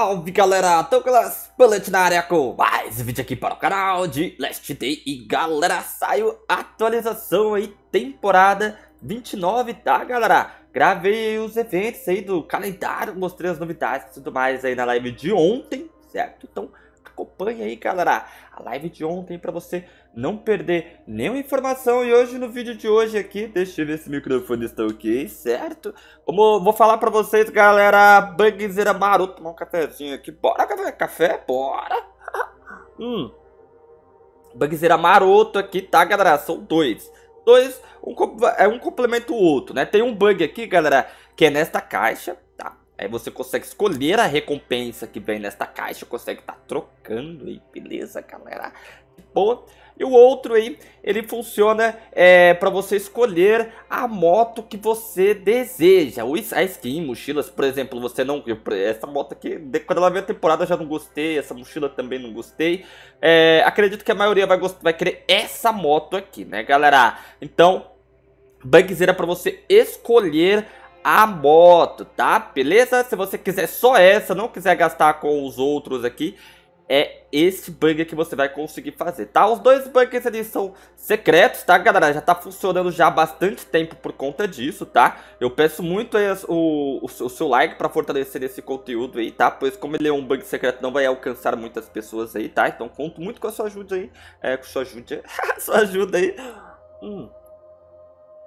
Salve galera, Douglas Bullet na área com mais vídeo aqui para o canal de Last Day E galera, saiu atualização aí, temporada 29, tá galera? Gravei os eventos aí do calendário, mostrei as novidades e tudo mais aí na live de ontem, certo? Então acompanha aí galera, a live de ontem para você não perder nenhuma informação. E hoje, no vídeo de hoje aqui, deixa eu ver se o microfone está ok, certo? Como vou falar pra vocês, galera, bugzeira maroto, tomar um cafezinho aqui. Bora, café? Café? Bora! hum. Maroto aqui, tá, galera? São dois. Dois, um, é um complemento o outro, né? Tem um bug aqui, galera, que é nesta caixa? Aí você consegue escolher a recompensa que vem nesta caixa, consegue estar tá trocando aí, beleza, galera? Boa. E o outro aí, ele funciona é, para você escolher a moto que você deseja. A skin, mochilas, por exemplo, você não... Essa moto aqui, quando ela veio a temporada, já não gostei. Essa mochila também não gostei. É, acredito que a maioria vai, gostar, vai querer essa moto aqui, né, galera? Então, Bugzeira para você escolher a moto, tá? Beleza? Se você quiser só essa, não quiser gastar com os outros aqui, é esse bug que você vai conseguir fazer, tá? Os dois bugs ali são secretos, tá, galera? Já tá funcionando já há bastante tempo por conta disso, tá? Eu peço muito o, o, o seu like pra fortalecer esse conteúdo aí, tá? Pois como ele é um bug secreto, não vai alcançar muitas pessoas aí, tá? Então conto muito com a sua ajuda aí, é, com a sua ajuda, sua ajuda aí. Hum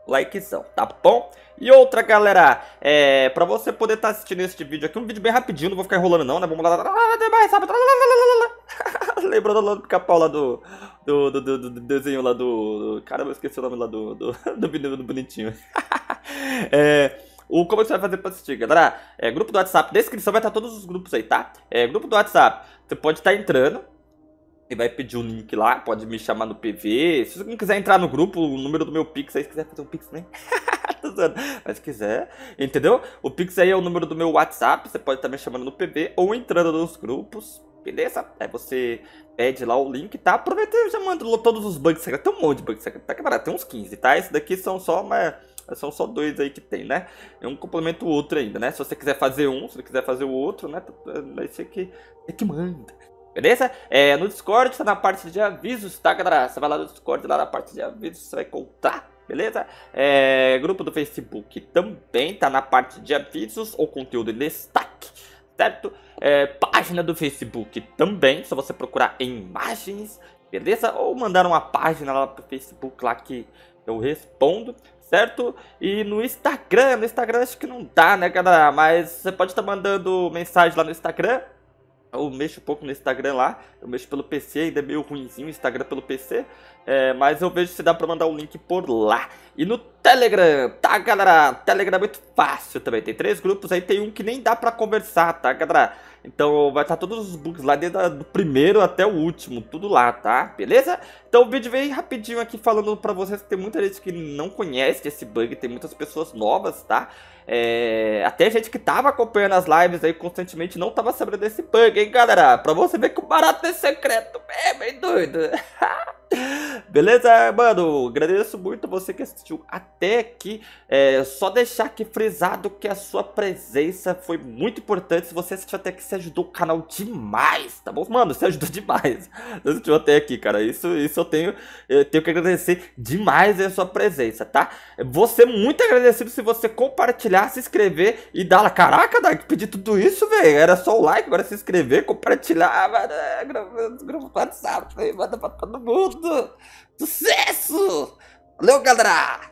likezão, tá bom? E outra, galera, é, pra você poder estar tá assistindo este vídeo aqui, um vídeo bem rapidinho, não vou ficar enrolando não, né? Vamos lá, demais, sabe? Lembrando lá do pica-pau lá do do, do, desenho lá do, do... Caramba, eu esqueci o nome lá do, do, do, do bonitinho. é... O, como você vai fazer pra assistir, galera? É, grupo do WhatsApp, descrição vai estar todos os grupos aí, tá? É, grupo do WhatsApp, você pode estar entrando, e vai pedir o um link lá, pode me chamar no PV. Se você não quiser entrar no grupo, o número do meu Pix aí, se quiser fazer um Pix também. Mas se quiser, entendeu? O Pix aí é o número do meu WhatsApp, você pode estar me chamando no PV ou entrando nos grupos, beleza? Aí você pede lá o link, tá? Aproveita e já manda todos os bugs secretos. Tem um monte de bugs secretos, tá camarada? Tem uns 15, tá? Esse daqui são só uma... São só dois aí que tem, né? É um complemento o outro ainda, né? Se você quiser fazer um, se você quiser fazer o outro, né? Vai ser que, é que manda. Beleza? É, no Discord, tá na parte de avisos, tá, galera? Você vai lá no Discord, lá na parte de avisos, você vai encontrar, beleza? É, grupo do Facebook também tá na parte de avisos ou conteúdo em destaque, certo? É, página do Facebook também, só você procurar em imagens, beleza? Ou mandar uma página lá pro Facebook lá que eu respondo, certo? E no Instagram, no Instagram acho que não dá, né, galera? Mas você pode estar tá mandando mensagem lá no Instagram, eu mexo um pouco no Instagram lá, eu mexo pelo PC, ainda é meio ruimzinho o Instagram pelo PC, é, mas eu vejo se dá pra mandar o um link por lá. E no Telegram, tá galera? Telegram é muito fácil também, tem três grupos aí, tem um que nem dá pra conversar, tá galera? Então vai estar todos os bugs lá desde do primeiro até o último, tudo lá, tá? Beleza? Então o vídeo veio rapidinho aqui falando pra vocês que tem muita gente que não conhece esse bug, tem muitas pessoas novas, tá? É... Até gente que tava acompanhando as lives aí constantemente não tava sabendo desse bug, hein, galera? Pra você ver que o barato é secreto, é bem doido. Beleza, mano? Agradeço muito você que assistiu até aqui. É, só deixar aqui frisado que a sua presença foi muito importante. Se você assistiu até aqui, você ajudou o canal demais, tá bom? Mano, você ajudou demais. Você assistiu até aqui, cara. Isso, isso eu tenho, eu tenho que agradecer demais a sua presença, tá? Vou ser muito agradecido se você compartilhar, se inscrever e dar lá. Caraca, Dark, pedir tudo isso, velho. Era só o like, agora se inscrever, compartilhar, mano. É, grupo WhatsApp, manda pra todo mundo. Sucesso! Valeu, galera!